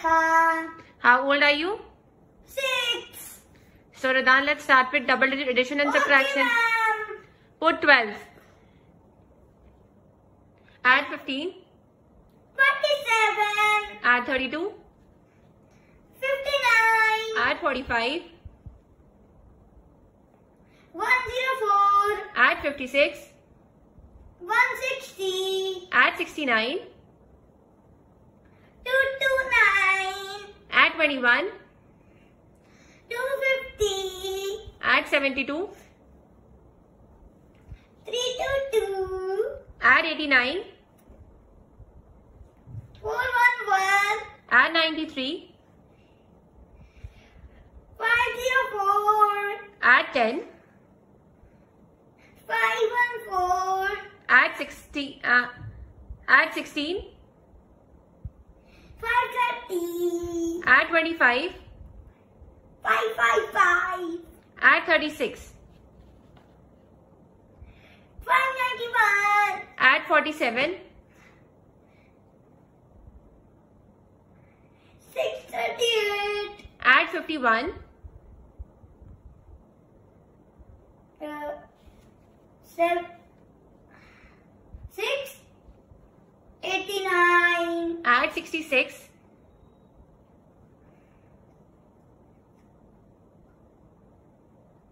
Khan. How old are you? Six. So Hredaan, let's start with double digit addition and subtraction. Okay, ma'am. Put 12. Add 15. Twenty-seven. Add 32. Fifty-nine. Add 45. One zero four. Add 56. One sixty. Add 69. Two two nine. Add 21. Two fifty. Add 72. Three two two. Add 89. Four one one. Add 93. Five zero four. Add 10. Five one four. Add 60. Uh, add 16. Add 25. Five five five. Add 36. Five ninety one. Add 47. Six thirty eight. Add 51. Uh, seven. Sixty-six.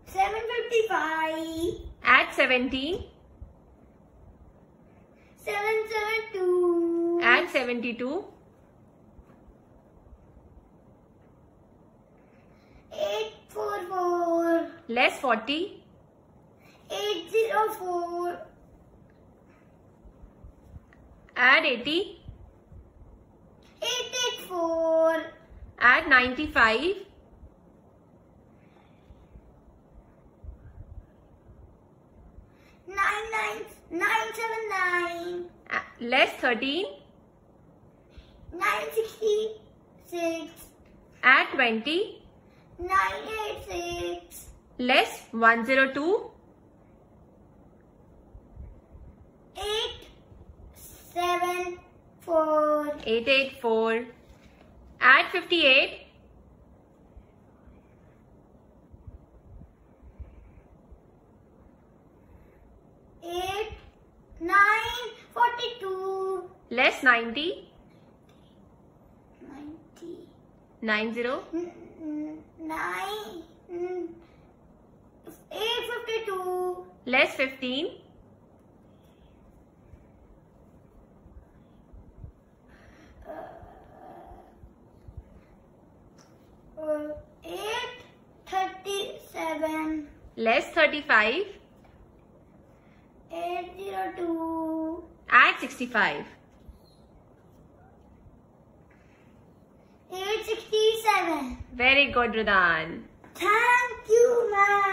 Seven fifty five. Add seventeen. Seven seven two. Add seventy two. Eight four four. Less forty. Eight zero four. Add eighty. Add 95. Nine nine nine seven nine. Uh, less 13. Nine sixty six. Add 20. Nine eight six. Less 102. Eight seven four. 884. Add 58. Eight nine forty two. Less 90. Ninety 90. n- n- nine. n- Eight fifty two. Less 15. Uh, eight thirty seven. Less 35. Eight zero two. Add 65. Eight sixty seven. Very good, Hredaan. Thank you, ma'am.